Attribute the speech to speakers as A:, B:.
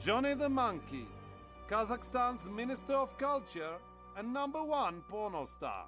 A: Johnny the Monkey, Kazakhstan's Minister of Culture and number one porno star.